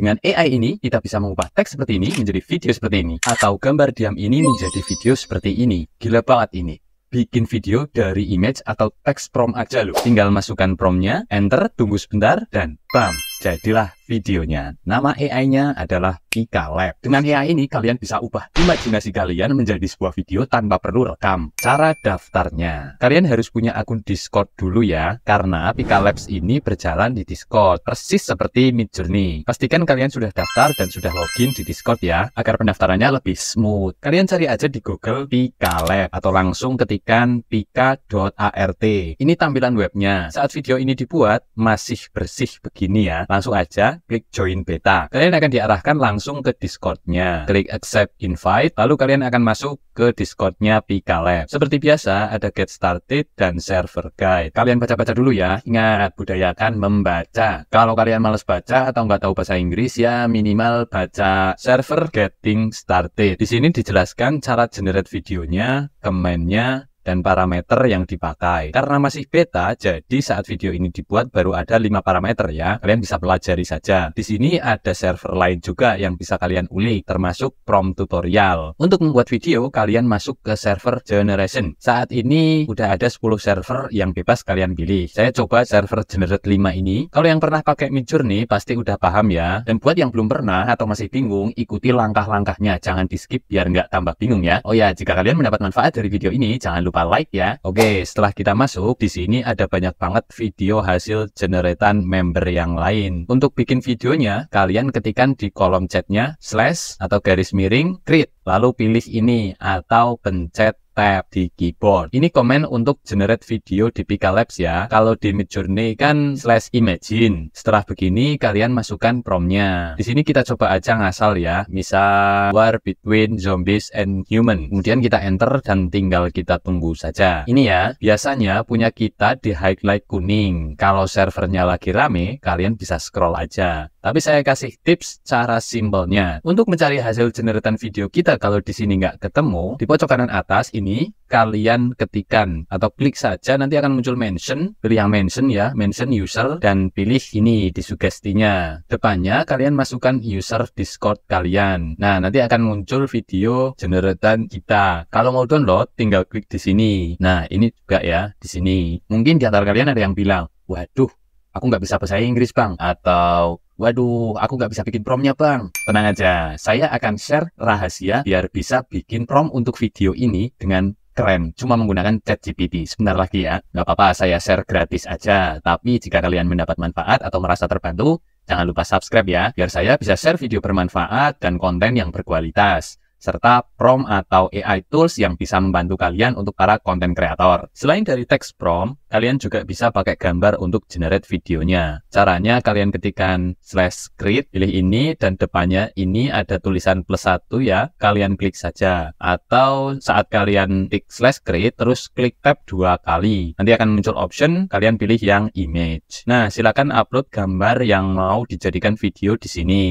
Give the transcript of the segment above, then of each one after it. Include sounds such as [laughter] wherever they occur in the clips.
Dengan AI ini, kita bisa mengubah teks seperti ini menjadi video seperti ini. Atau gambar diam ini menjadi video seperti ini. Gila banget ini. Bikin video dari image atau teks prompt aja loh. Tinggal masukkan promptnya, enter, tunggu sebentar, dan bam, jadilah videonya. Nama AI-nya adalah Pika Lab. Dengan AI ini, kalian bisa ubah imajinasi kalian menjadi sebuah video tanpa perlu rekam. Cara daftarnya. Kalian harus punya akun Discord dulu ya, karena Pika Labs ini berjalan di Discord, persis seperti Midjourney. Pastikan kalian sudah daftar dan sudah login di Discord ya, agar pendaftarannya lebih smooth. Kalian cari aja di Google Pika Lab, atau langsung ketikkan pika.art. Ini tampilan webnya. Saat video ini dibuat, masih bersih begini ya. Langsung aja klik join beta. Kalian akan diarahkan langsung ke Discord-nya. Klik accept invite, lalu kalian akan masuk ke Discord-nya Pika Lab. Seperti biasa, ada get started dan server guide. Kalian baca-baca dulu ya. Ingat, budayakan membaca. Kalau kalian males baca atau nggak tahu bahasa Inggris, ya minimal baca server getting started. Di sini dijelaskan cara generate videonya, command-nya, dan parameter yang dipakai. Karena masih beta, jadi saat video ini dibuat baru ada 5 parameter ya. Kalian bisa pelajari saja. Di sini ada server lain juga yang bisa kalian ulik, termasuk prompt tutorial. Untuk membuat video, kalian masuk ke server generation. Saat ini udah ada 10 server yang bebas kalian pilih. Saya coba server generate 5 ini. Kalau yang pernah pakai Midjourney pasti udah paham ya. Dan buat yang belum pernah atau masih bingung, ikuti langkah-langkahnya. Jangan di skip biar nggak tambah bingung ya. Oh ya, jika kalian mendapat manfaat dari video ini, jangan lupa lupa like ya. Oke, setelah kita masuk, di sini ada banyak banget video hasil generatan member yang lain. Untuk bikin videonya, kalian ketikkan di kolom chatnya slash atau garis miring create. Lalu pilih ini atau pencet tab di keyboard. Ini komen untuk generate video di Pika Labs ya. Kalau di Midjourney kan slash imagine. Setelah begini kalian masukkan promptnya. Di sini kita coba aja ngasal ya. Misal war between zombies and human. Kemudian kita enter dan tinggal kita tunggu saja. Ini ya, biasanya punya kita di highlight kuning. Kalau servernya lagi rame, kalian bisa scroll aja. Tapi saya kasih tips cara simpelnya. Untuk mencari hasil generatan video kita kalau di sini nggak ketemu, di pojok kanan atas ini kalian ketikkan atau klik saja nanti akan muncul mention. Pilih yang mention ya, mention user dan pilih ini di sugestinya. Depannya kalian masukkan user Discord kalian. Nah, nanti akan muncul video generatan kita. Kalau mau download tinggal klik di sini. Nah, ini juga ya di sini. Mungkin di antara kalian ada yang bilang, "Waduh, aku nggak bisa bahasa Inggris bang atau waduh aku nggak bisa bikin promnya bang. Tenang aja saya akan share rahasia biar bisa bikin prom untuk video ini dengan keren. Cuma menggunakan chat GPT sebentar lagi ya nggak apa-apa saya share gratis aja. Tapi jika kalian mendapat manfaat atau merasa terbantu jangan lupa subscribe ya biar saya bisa share video bermanfaat dan konten yang berkualitas serta prompt atau AI tools yang bisa membantu kalian untuk para konten kreator. Selain dari teks prompt, kalian juga bisa pakai gambar untuk generate videonya. Caranya kalian ketikkan slash create, pilih ini dan depannya ini ada tulisan plus satu ya, kalian klik saja. Atau saat kalian klik slash create, terus klik tab dua kali. Nanti akan muncul option, kalian pilih yang image. Nah, silakan upload gambar yang mau dijadikan video di sini.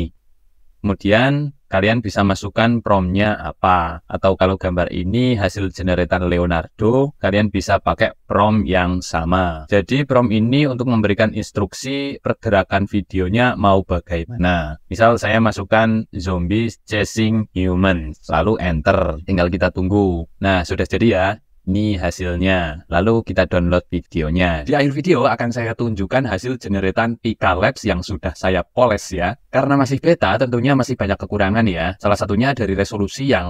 Kemudian kalian bisa masukkan promptnya apa. Atau kalau gambar ini hasil generatan Leonardo kalian bisa pakai prompt yang sama. Jadi prompt ini untuk memberikan instruksi pergerakan videonya mau bagaimana. Misal saya masukkan zombie chasing human lalu enter. Tinggal kita tunggu. Nah sudah jadi ya ini hasilnya. Lalu kita download videonya. Di akhir video akan saya tunjukkan hasil generatan Pika Labs yang sudah saya poles ya. Karena masih beta tentunya masih banyak kekurangan ya. Salah satunya dari resolusi yang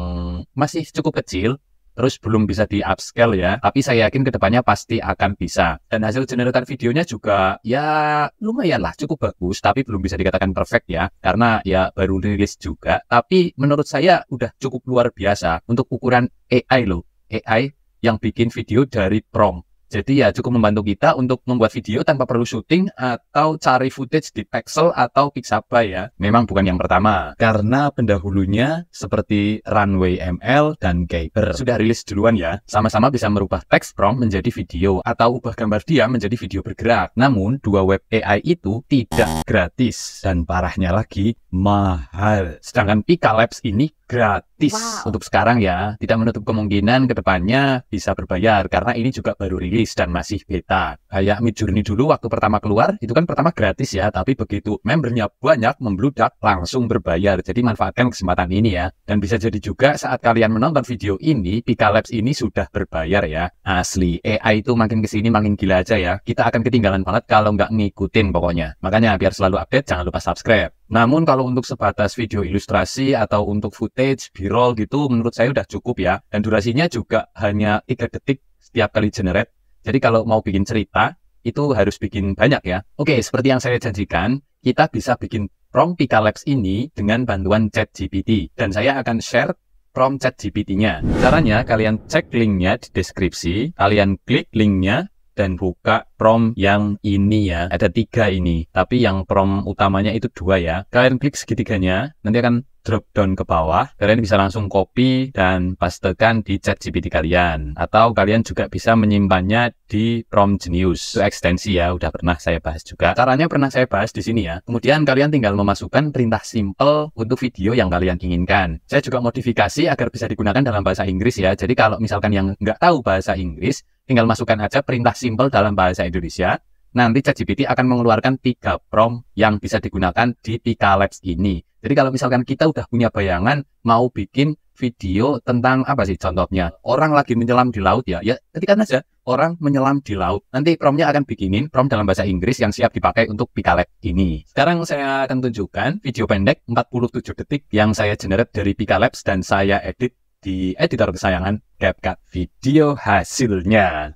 masih cukup kecil terus belum bisa di upscale ya. Tapi saya yakin ke depannya pasti akan bisa. Dan hasil generatan videonya juga ya lumayan lah, cukup bagus, tapi belum bisa dikatakan perfect ya. Karena ya baru rilis juga. Tapi menurut saya udah cukup luar biasa untuk ukuran AI loh. AI yang bikin video dari prompt. Jadi ya cukup membantu kita untuk membuat video tanpa perlu syuting atau cari footage di Pixel atau Pixabay ya. Memang bukan yang pertama, karena pendahulunya seperti Runway ML dan Gaper sudah rilis duluan ya. Sama-sama bisa merubah teks prompt menjadi video atau ubah gambar dia menjadi video bergerak. Namun dua web AI itu tidak gratis dan parahnya lagi mahal. Sedangkan Pika Labs ini gratis wow. untuk sekarang ya. Tidak menutup kemungkinan ke depannya bisa berbayar karena ini juga baru rilis gratis dan masih beta. Kayak Midjourney dulu waktu pertama keluar, itu kan pertama gratis ya, tapi begitu membernya banyak, membludak, langsung berbayar. Jadi manfaatkan kesempatan ini ya. Dan bisa jadi juga saat kalian menonton video ini, Pika Labs ini sudah berbayar ya. Asli, AI itu makin ke sini makin gila aja ya. Kita akan ketinggalan banget kalau nggak ngikutin pokoknya. Makanya biar selalu update, jangan lupa subscribe. Namun kalau untuk sebatas video ilustrasi atau untuk footage, b-roll gitu, menurut saya udah cukup ya. Dan durasinya juga hanya 3 detik setiap kali generate. Jadi kalau mau bikin cerita, itu harus bikin banyak ya. Oke, seperti yang saya janjikan, kita bisa bikin prompt Pika Labs ini dengan bantuan ChatGPT. Dan saya akan share prompt ChatGPT-nya. Caranya, kalian cek linknya di deskripsi, kalian klik linknya, dan buka prompt yang ini ya. Ada tiga ini, tapi yang prompt utamanya itu dua ya. Kalian klik segitiganya, nanti akan drop down ke bawah, kalian bisa langsung copy dan pastekan di chat GPT kalian. Atau kalian juga bisa menyimpannya di Prompt Genius. Itu ekstensi ya, udah pernah saya bahas juga. Caranya pernah saya bahas di sini ya. Kemudian kalian tinggal memasukkan perintah simple untuk video yang kalian inginkan. Saya juga modifikasi agar bisa digunakan dalam bahasa Inggris ya. Jadi kalau misalkan yang nggak tahu bahasa Inggris, tinggal masukkan aja perintah simple dalam bahasa Indonesia. Nanti ChatGPT akan mengeluarkan tiga prompt yang bisa digunakan di Pika Labs ini. Jadi kalau misalkan kita udah punya bayangan mau bikin video tentang apa sih contohnya? Orang lagi menyelam di laut ya ya ketika aja. Orang menyelam di laut. Nanti promptnya akan bikinin prompt dalam bahasa Inggris yang siap dipakai untuk Pika Lab ini. Sekarang saya akan tunjukkan video pendek 47 detik yang saya generate dari Pika Labs dan saya edit di editor kesayangan CapCut video hasilnya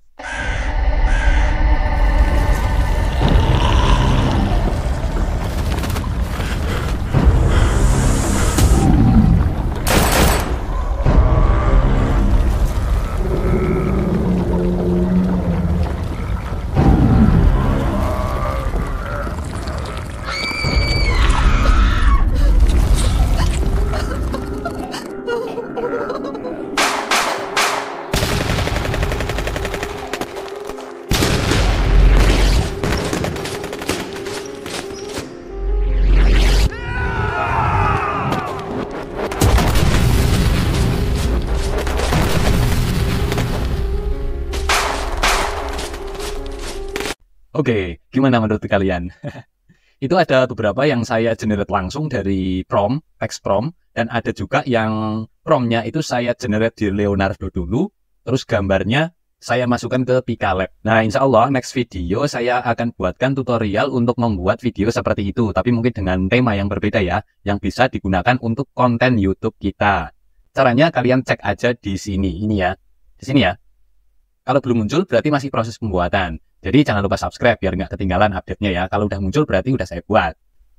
Oke, gimana menurut kalian? [laughs] itu ada beberapa yang saya generate langsung dari prompt, text prompt, dan ada juga yang promptnya itu saya generate di Leonardo dulu, terus gambarnya saya masukkan ke Pika Lab. Nah, insya Allah next video saya akan buatkan tutorial untuk membuat video seperti itu, tapi mungkin dengan tema yang berbeda ya, yang bisa digunakan untuk konten YouTube kita. Caranya kalian cek aja di sini, ini ya, di sini ya. Kalau belum muncul berarti masih proses pembuatan. Jadi jangan lupa subscribe biar nggak ketinggalan update-nya ya. Kalau udah muncul berarti udah saya buat.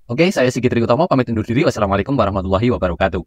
Oke, saya Sigit Utomo pamit undur diri. Wassalamualaikum warahmatullahi wabarakatuh.